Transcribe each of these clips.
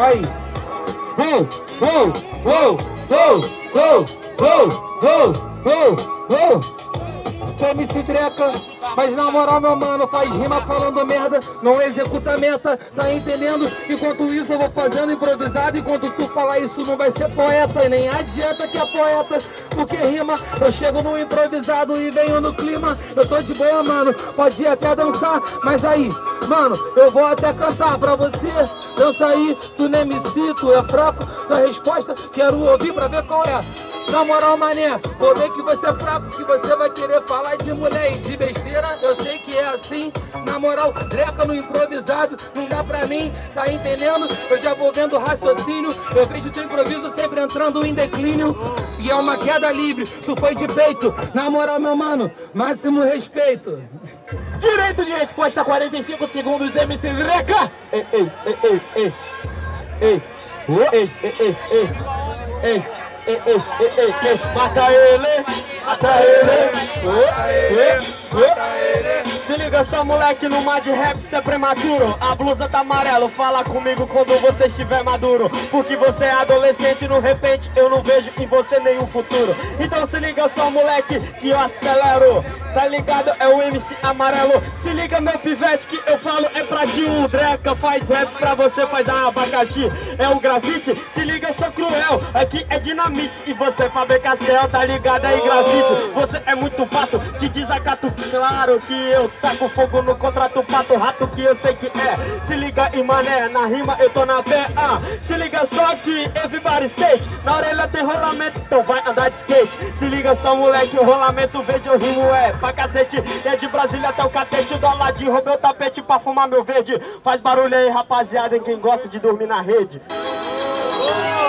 Aí. Uou, uou, uou, uou. MC Dreca, mas na moral, meu mano, faz rima falando merda, não executa meta, tá entendendo? Enquanto isso eu vou fazendo improvisado, enquanto tu falar isso não vai ser poeta, e nem adianta que é poeta, porque rima, eu chego no improvisado e venho no clima, eu tô de boa, mano, pode até dançar, mas aí, mano, eu vou até cantar pra você, dança aí, tu nem me cito, é fraco, tua resposta, quero ouvir pra ver qual é. Na moral, mané, vou ver que você é fraco, que você vai querer falar de mulher e de besteira. Eu sei que é assim. Na moral, dreca no improvisado, não dá pra mim, tá entendendo? Eu já vou vendo raciocínio. Eu vejo teu improviso sempre entrando em declínio. E é uma queda livre, tu foi de peito. Na moral, meu mano, máximo respeito. Direito de resposta, 45 segundos, MC Dreca! Ei, ei, ei, ei, ei. Ei, ei, ei, ei, ei. Ei ei, ei, ei, ei, mata ele, mata ele, mata ele. Se liga só moleque, no mar de rap cê é prematuro. A blusa tá amarelo, fala comigo quando você estiver maduro. Porque você é adolescente, no repente eu não vejo em você nenhum futuro. Então se liga só moleque, que eu acelero. Tá ligado? É o MC amarelo. Se liga meu pivete, que eu falo é pra ti O Dreca faz rap pra você, faz a abacaxi. É o grafite, se liga só cruel. Aqui é dinamite. E você fabrica castel, tá ligado? Aí grafite. Você é muito pato, te desacato. Claro que eu taco fogo no contrato Pato rato que eu sei que é. Se liga e mané, na rima eu tô na fé ah, Se liga só que everybody stage Na orelha tem rolamento, então vai andar de skate. Se liga só moleque, o rolamento verde eu rimo é pra cacete. É de Brasília até o catete, do ladinho roubei o tapete pra fumar meu verde. Faz barulho aí rapaziada, em quem gosta de dormir na rede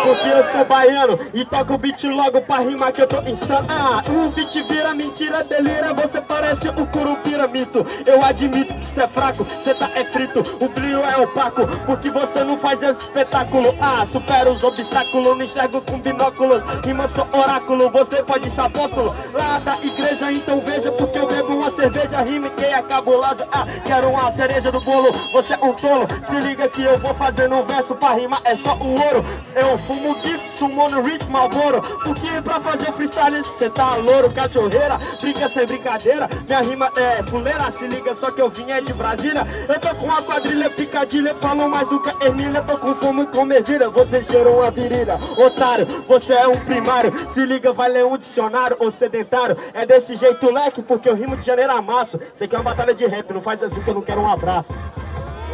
porque eu sou baiano e toco o beat logo pra rimar que eu tô insano. Ah, o beat vira mentira, delira Você parece o curupira mito Eu admito que cê é fraco, cê tá é frito O brilho é opaco, porque você não faz espetáculo. Ah, supera os obstáculos, não enxergo com binóculos Rima sou oráculo, você pode ser apóstolo. Lá da igreja, então veja porque eu bebo cerveja Rime que é cabulosa, ah, quero uma cereja do bolo Você é um tolo, se liga que eu vou fazendo um verso pra rimar É só o ouro, eu fumo gift, sumo no ritmo Malboro. Porque pra fazer freestyle cê tá louro, cachorreira. Brinca sem brincadeira, minha rima é fuleira. Se liga só que eu vim é de Brasília. Eu tô com a quadrilha picadilha Falo mais do que a Emília, tô com fome com ervilha Você cheirou uma virilha, otário, você é um primário. Se liga, vai ler um dicionário ou sedentário É desse jeito leque, porque eu rimo de janeiro amasso Você quer uma batalha de rap, não faz assim que eu não quero um abraço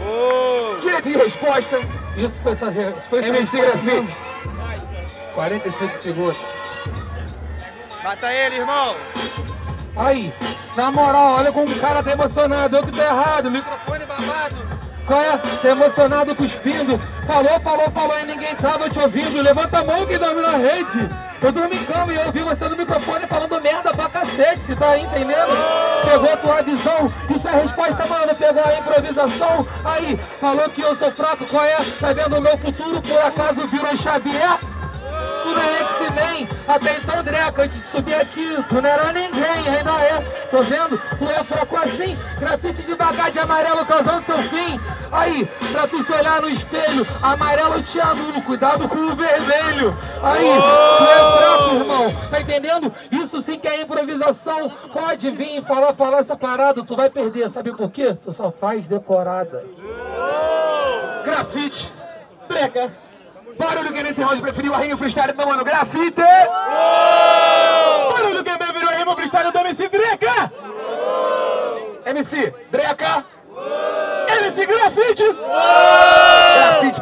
Oh. Direito de resposta. Isso foi só, foi só MC Grafite. 45 segundos. Mata ele, irmão. Aí, na moral, olha como o cara tá emocionado. Eu que tô errado, microfone babado. Qual é? Tá emocionado cuspindo. Falou, falou, falou e ninguém tava te ouvindo. Levanta a mão quem dorme na rede. Em cama e eu ouvi você no microfone falando merda pra cacete, você tá entendendo? Pegou a tua visão, isso é resposta, mano, pegou a improvisação. Aí, falou que eu sou fraco, qual é? Tá vendo o meu futuro, por acaso virou Xavier? Tu não é X-Men, até então, Dreca, antes de subir aqui, tu não era ninguém, ainda é. Tô vendo? Tu é fraco assim, grafite devagar de amarelo causando seu fim. Aí, pra tu se olhar no espelho, amarelo te anulo, cuidado com o vermelho. Aí, tu é fraco, irmão, tá entendendo? Isso sim que é improvisação. Pode vir falar, falar essa parada, tu vai perder, sabe por quê? Tu só faz decorada. Grafite, Dreca. Barulho que nesse round preferiu a rima freestyle do mano Grafite! Barulho que preferiu a rima freestyle do MC Dreca! MC Dreca! MC Grafite! Grafite!